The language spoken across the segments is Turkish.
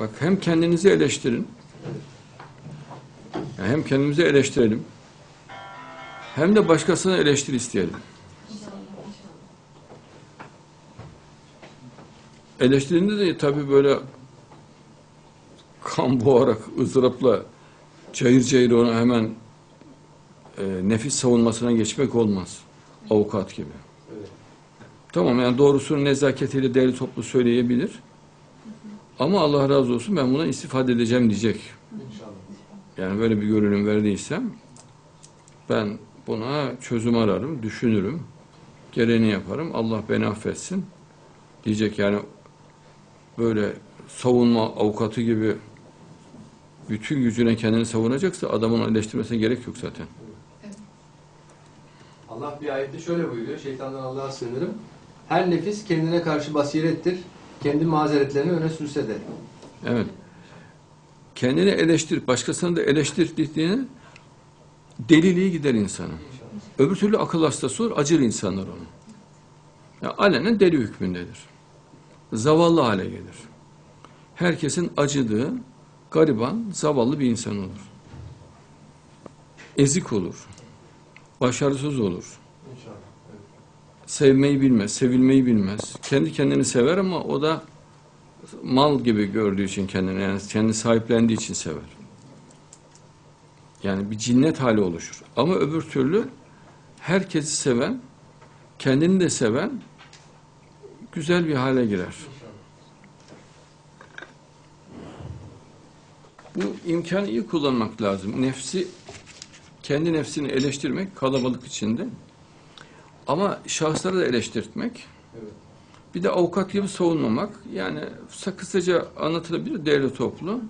Bak hem kendinizi eleştirin. yani hem kendimizi eleştirelim. Hem de başkasına eleştiri isteyelim. Eleştirinde de tabii böyle kan boğarak, ızdırapla cayır cayır ona hemen e, nefis savunmasına geçmek olmaz. Avukat gibi. Tamam yani doğrusunu nezaketiyle değerli toplu söyleyebilir. Ama Allah razı olsun ben buna istifade edeceğim diyecek. Yani böyle bir görünüm verdiysem ben buna çözüm ararım, düşünürüm. Gereğini yaparım. Allah beni affetsin. Diyecek yani böyle savunma avukatı gibi bütün gücüne kendini savunacaksa adamın eleştirmesine gerek yok zaten. Allah bir ayette şöyle buyuruyor. Şeytandan Allah'a sığınırım. Her nefis kendine karşı basirettir. Kendi mazeretlerini öne sürse de. Evet. Kendini eleştirip başkasını da eleştirdiğini deliliği gider insanın. Öbür türlü akıl hastası olur, acır insanlar onu. Ya alenen deli hükmündedir. Zavallı hale gelir. Herkesin acıdığı, gariban, zavallı bir insan olur. Ezik olur. Başarısız olur. İnşallah. Sevmeyi bilmez, sevilmeyi bilmez. Kendi kendini sever ama o da mal gibi gördüğü için kendini, yani kendi sahiplendiği için sever. Yani bir cinnet hali oluşur. Ama öbür türlü herkesi seven, kendini de seven güzel bir hale girer. Bu imkanı iyi kullanmak lazım. Nefsi, kendi nefsini eleştirmek kalabalık içinde. Ama şahısları da eleştirtmek. Evet. Bir de avukat gibi savunmamak. Yani kısaca anlatılabilir değerli toplu.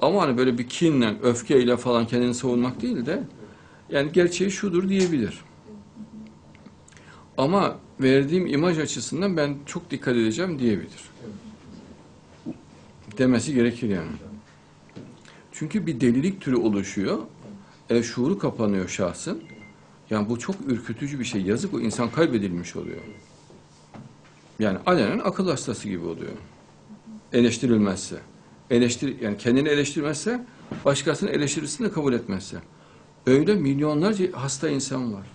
Ama hani böyle bir kinle, öfkeyle falan kendini savunmak değil de yani gerçeği şudur diyebilir. Ama verdiğim imaj açısından ben çok dikkat edeceğim diyebilir. Demesi gerekir yani. Çünkü bir delilik türü oluşuyor. E, şuuru kapanıyor şahsın. Yani bu çok ürkütücü bir şey. Yazık o insan kaybedilmiş oluyor. Yani alenen akıl hastası gibi oluyor. Eleştirilmezse. Eleştir, yani kendini eleştirmezse, başkasının eleştirisini de kabul etmezse. Öyle milyonlarca hasta insan var.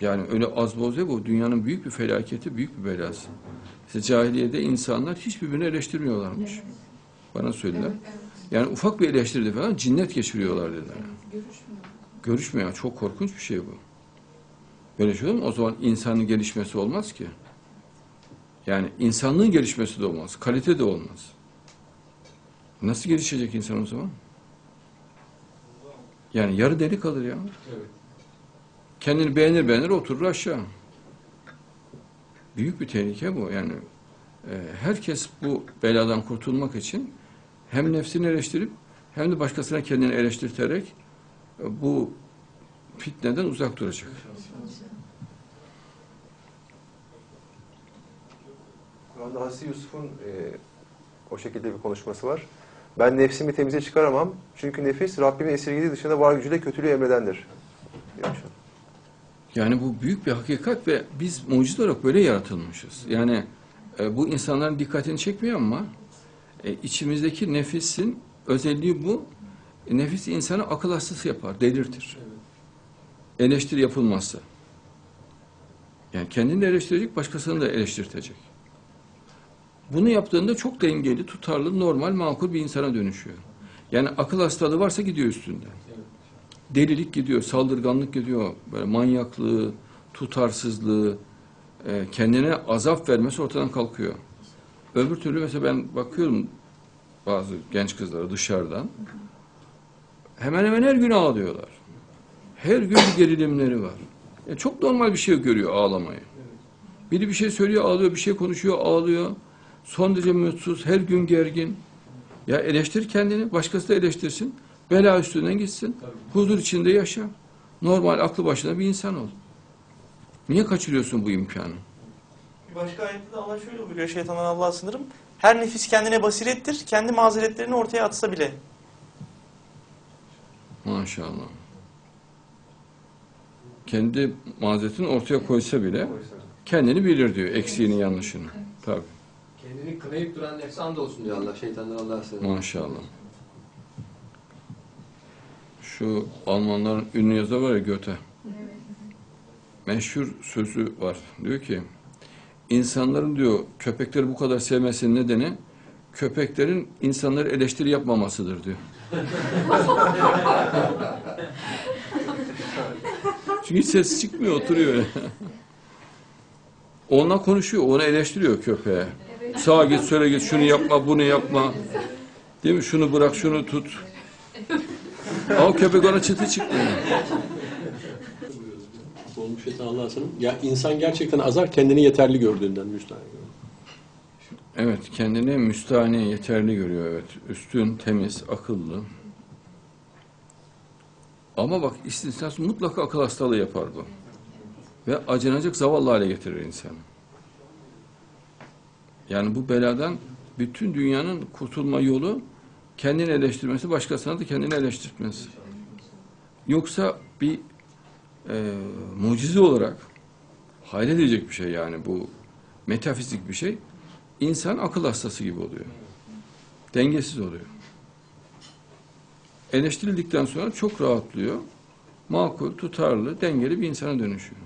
Yani öyle az boz değil bu. Dünyanın büyük bir felaketi, büyük bir belası. İşte cahiliyede insanlar hiçbirbirini eleştirmiyorlarmış. Bana söylediler. Yani ufak bir eleştiride falan cinnet geçiriyorlar dediler. Görüşmüyor. Çok korkunç bir şey bu. Böyle şey olur mu? O zaman insanın gelişmesi olmaz ki. Yani insanlığın gelişmesi de olmaz. Kalite de olmaz. Nasıl gelişecek insan o zaman? Yani yarı deli kalır ya. Evet. Kendini beğenir beğenir oturur aşağı. Büyük bir tehlike bu. Yani e, herkes bu beladan kurtulmak için hem nefsini eleştirip hem de başkasına kendini eleştirterek bu fitneden uzak duracak. Kur'an'da Hazreti Yusuf'un e, o şekilde bir konuşması var. Ben nefsimi temize çıkaramam. Çünkü nefis Rabbimin esirgediği dışında var gücüyle kötülüğü emredendir. diyor. Yani bu büyük bir hakikat ve biz mucize olarak böyle yaratılmışız. Yani e, bu insanların dikkatini çekmiyor ama e, içimizdeki nefisin özelliği bu. E, nefis insanı akıl hastası yapar, delirtir. Eleştiri yapılmazsa. Yani kendini eleştirecek, başkasını da eleştirtecek. Bunu yaptığında çok dengeli, tutarlı, normal, makul bir insana dönüşüyor. Yani akıl hastalığı varsa gidiyor üstünden. Delilik gidiyor, saldırganlık gidiyor, böyle manyaklığı, tutarsızlığı, e, kendine azap vermesi ortadan kalkıyor. Öbür türlü mesela ben bakıyorum bazı genç kızlara dışarıdan, hemen hemen her gün ağlıyorlar. Her gün gerilimleri var. Yani çok normal bir şey görüyor ağlamayı. Biri bir şey söylüyor ağlıyor, bir şey konuşuyor ağlıyor. Son derece mutsuz, her gün gergin. Ya eleştir kendini, başkası da eleştirsin. Bela üstünden gitsin. Huzur içinde yaşa. Normal aklı başına bir insan ol. Niye kaçırıyorsun bu imkanı? Başka ayette de Allah şöyle buyuruyor şeytandan Allah'a sınırım. Her nefis kendine basirettir. Kendi mazeretlerini ortaya atsa bile. Maşallah. Kendi mazeretini ortaya koysa bile kendini bilir diyor eksiğini yanlışını. Tabii. Kendini kınayıp duran nefse andolsun diyor Allah. Şeytandan Allah'a sığınırım. Maşallah. Şu Almanların ünlü yazarı var ya Goethe. Meşhur sözü var. Diyor ki insanların diyor köpekleri bu kadar sevmesinin nedeni köpeklerin insanları eleştiri yapmamasıdır diyor. Çünkü ses çıkmıyor, oturuyor. Onunla konuşuyor, onu eleştiriyor köpeğe. Sağa git, söyle git, şunu yapma, bunu yapma. Değil mi? Şunu bırak, şunu tut. Ama köpek ona çıtı çıkmıyor. Olmuş şeytan Allah'a. Ya insan gerçekten azar kendini yeterli gördüğünden müstahane. Evet, kendini müstahane, yeterli görüyor. Evet, üstün, temiz, akıllı. Ama bak istisnası mutlaka akıl hastalığı yapar bu. Ve acınacak zavallı hale getirir insanı. Yani bu beladan bütün dünyanın kurtulma yolu kendini eleştirmesi, başkasına da kendini eleştirtmesi. Yoksa bir e, mucize olarak hayredecek bir şey yani bu metafizik bir şey. İnsan akıl hastası gibi oluyor. Dengesiz oluyor. Eleştirildikten sonra çok rahatlıyor. Makul, tutarlı, dengeli bir insana dönüşüyor.